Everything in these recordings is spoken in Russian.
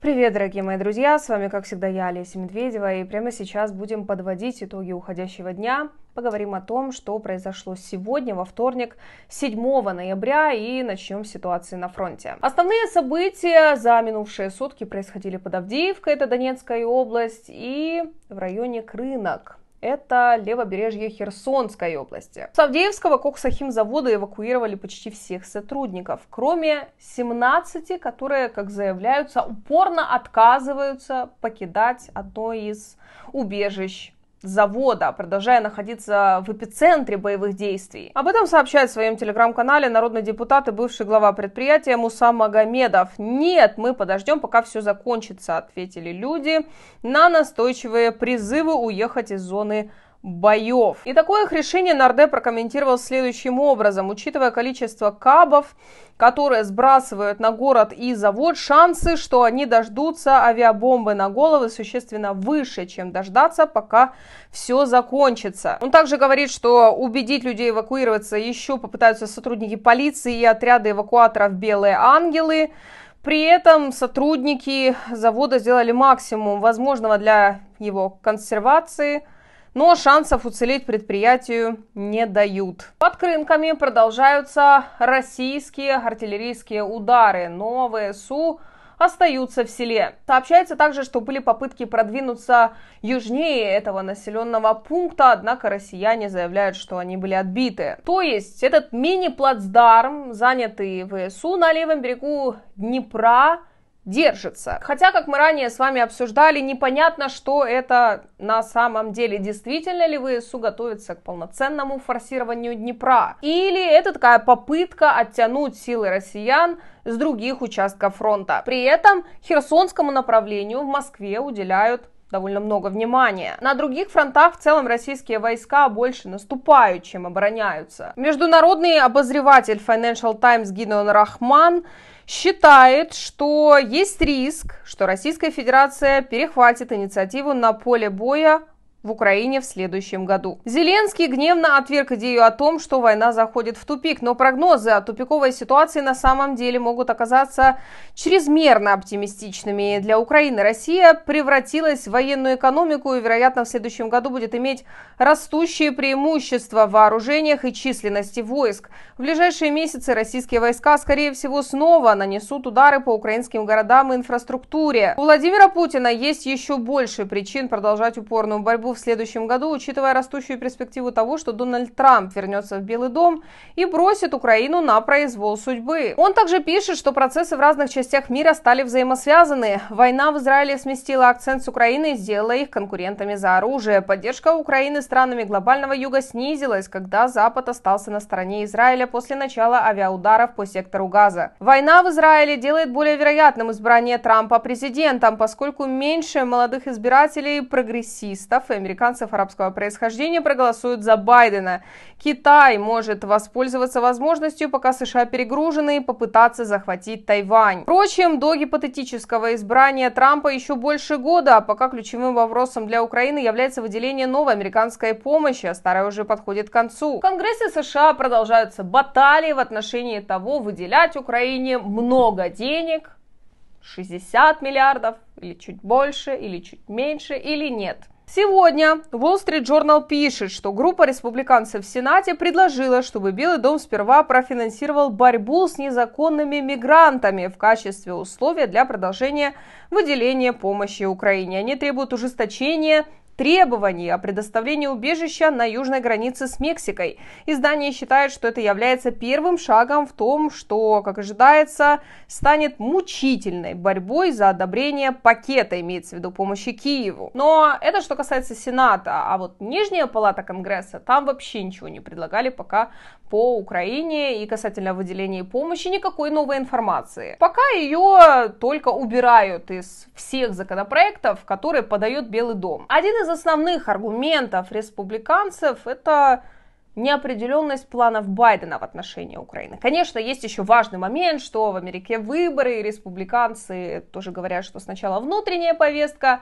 Привет, дорогие мои друзья! С вами, как всегда, я, Олеся Медведева, и прямо сейчас будем подводить итоги уходящего дня. Поговорим о том, что произошло сегодня, во вторник, 7 ноября, и начнем с ситуации на фронте. Основные события за минувшие сутки происходили под Авдеевкой, это Донецкая область, и в районе Крынок это левобережье Херсонской области. С Авдеевского коксохимзавода эвакуировали почти всех сотрудников, кроме 17, которые, как заявляются, упорно отказываются покидать одно из убежищ завода, продолжая находиться в эпицентре боевых действий. Об этом сообщает в своем телеграм-канале народный депутат и бывший глава предприятия Муса Магомедов. Нет, мы подождем, пока все закончится, ответили люди на настойчивые призывы уехать из зоны боев. И такое их решение Нарде прокомментировал следующим образом. Учитывая количество кабов, которые сбрасывают на город и завод, шансы, что они дождутся авиабомбы на головы существенно выше, чем дождаться, пока все закончится. Он также говорит, что убедить людей эвакуироваться еще попытаются сотрудники полиции и отряды эвакуаторов «Белые ангелы». При этом сотрудники завода сделали максимум возможного для его консервации – но шансов уцелеть предприятию не дают. Под Крынками продолжаются российские артиллерийские удары, но ВСУ остаются в селе. Сообщается также, что были попытки продвинуться южнее этого населенного пункта, однако россияне заявляют, что они были отбиты. То есть этот мини-плацдарм, занятый ВСУ на левом берегу Днепра, держится. Хотя, как мы ранее с вами обсуждали, непонятно, что это на самом деле. Действительно ли ВСУ готовится к полноценному форсированию Днепра? Или это такая попытка оттянуть силы россиян с других участков фронта? При этом Херсонскому направлению в Москве уделяют довольно много внимания. На других фронтах в целом российские войска больше наступают, чем обороняются. Международный обозреватель Financial Times Гидеон Рахман считает, что есть риск, что Российская Федерация перехватит инициативу на поле боя в Украине в следующем году. Зеленский гневно отверг идею о том, что война заходит в тупик, но прогнозы о тупиковой ситуации на самом деле могут оказаться чрезмерно оптимистичными. Для Украины Россия превратилась в военную экономику и, вероятно, в следующем году будет иметь растущие преимущества в вооружениях и численности войск. В ближайшие месяцы российские войска, скорее всего, снова нанесут удары по украинским городам и инфраструктуре. У Владимира Путина есть еще больше причин продолжать упорную борьбу в следующем году, учитывая растущую перспективу того, что Дональд Трамп вернется в Белый дом и бросит Украину на произвол судьбы. Он также пишет, что процессы в разных частях мира стали взаимосвязаны. Война в Израиле сместила акцент с Украины и сделала их конкурентами за оружие. Поддержка Украины странами глобального юга снизилась, когда Запад остался на стороне Израиля после начала авиаударов по сектору Газа. Война в Израиле делает более вероятным избрание Трампа президентом, поскольку меньше молодых избирателей прогрессистов и американцев арабского происхождения проголосуют за Байдена. Китай может воспользоваться возможностью, пока США перегружены, попытаться захватить Тайвань. Впрочем, до гипотетического избрания Трампа еще больше года, а пока ключевым вопросом для Украины является выделение новой американской помощи, а старая уже подходит к концу. В Конгрессе США продолжаются баталии в отношении того, выделять Украине много денег, 60 миллиардов, или чуть больше, или чуть меньше, или нет. Сегодня Wall Street Journal пишет, что группа республиканцев в Сенате предложила, чтобы Белый дом сперва профинансировал борьбу с незаконными мигрантами в качестве условия для продолжения выделения помощи Украине. Они требуют ужесточения требований о предоставлении убежища на южной границе с Мексикой. Издание считает, что это является первым шагом в том, что, как ожидается, станет мучительной борьбой за одобрение пакета, имеется в виду помощи Киеву. Но это что касается Сената, а вот Нижняя палата Конгресса, там вообще ничего не предлагали пока по Украине и касательно выделения помощи никакой новой информации. Пока ее только убирают из всех законопроектов, которые подает Белый дом. Один из основных аргументов республиканцев это неопределенность планов Байдена в отношении Украины. Конечно, есть еще важный момент, что в Америке выборы, и республиканцы тоже говорят, что сначала внутренняя повестка,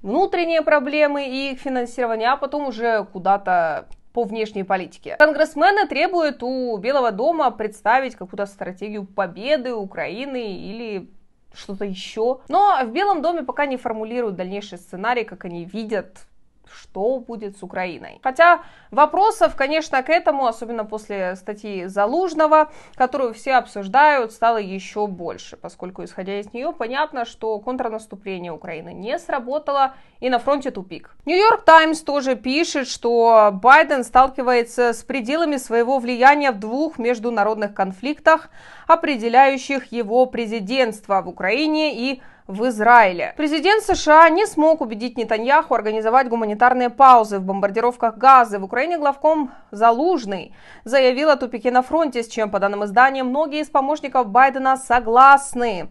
внутренние проблемы и их финансирование, а потом уже куда-то по внешней политике. Конгрессмены требуют у Белого дома представить какую-то стратегию победы Украины или что-то еще. Но в Белом доме пока не формулируют дальнейший сценарий, как они видят что будет с Украиной. Хотя вопросов, конечно, к этому, особенно после статьи Залужного, которую все обсуждают, стало еще больше, поскольку, исходя из нее, понятно, что контрнаступление Украины не сработало и на фронте тупик. Нью-Йорк Таймс тоже пишет, что Байден сталкивается с пределами своего влияния в двух международных конфликтах, определяющих его президентство в Украине и в Израиле. Президент США не смог убедить Нетаньяху организовать гуманитарные паузы в бомбардировках Газы. В Украине главком Залужный заявил о тупике на фронте, с чем, по данным издания, многие из помощников Байдена согласны.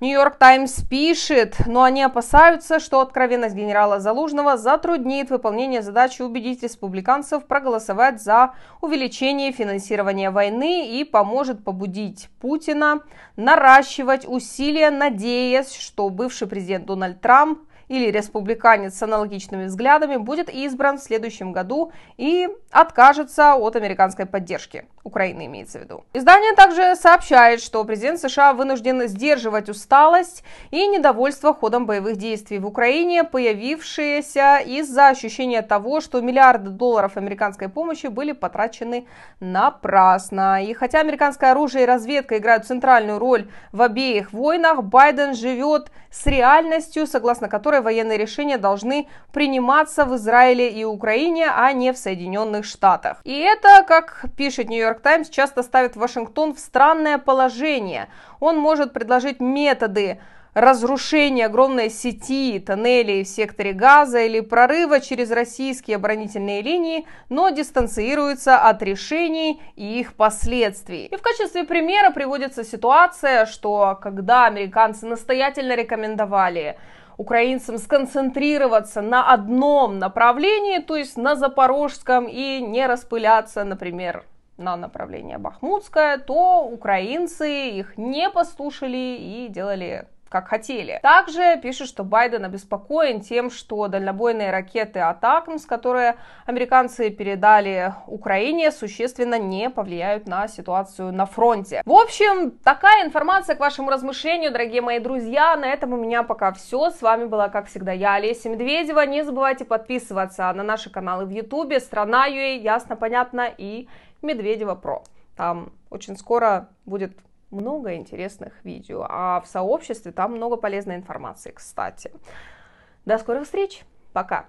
Нью-Йорк Таймс пишет, но они опасаются, что откровенность генерала Залужного затруднит выполнение задачи убедить республиканцев проголосовать за увеличение финансирования войны и поможет побудить Путина наращивать усилия, надеясь, что бывший президент Дональд Трамп или республиканец с аналогичными взглядами будет избран в следующем году и откажется от американской поддержки. Украины имеется в виду. Издание также сообщает, что президент США вынужден сдерживать усталость и недовольство ходом боевых действий в Украине, появившиеся из-за ощущения того, что миллиарды долларов американской помощи были потрачены напрасно. И хотя американское оружие и разведка играют центральную роль в обеих войнах, Байден живет с реальностью, согласно которой военные решения должны приниматься в Израиле и Украине, а не в Соединенных Штатах. И это, как пишет Нью-Йорк Таймс часто ставит Вашингтон в странное положение. Он может предложить методы разрушения огромной сети тоннелей в секторе Газа или прорыва через российские оборонительные линии, но дистанцируется от решений и их последствий. И в качестве примера приводится ситуация, что когда американцы настоятельно рекомендовали украинцам сконцентрироваться на одном направлении, то есть на запорожском, и не распыляться, например, на направление Бахмутское, то украинцы их не послушали и делали как хотели. Также пишет, что Байден обеспокоен тем, что дальнобойные ракеты «Атакмс», которые американцы передали Украине, существенно не повлияют на ситуацию на фронте. В общем, такая информация к вашему размышлению, дорогие мои друзья. На этом у меня пока все. С вами была, как всегда, я, Олеся Медведева. Не забывайте подписываться на наши каналы в Ютубе, Страна Юэй, Ясно, Понятно и Медведева Про. Там очень скоро будет много интересных видео, а в сообществе там много полезной информации, кстати. До скорых встреч, пока!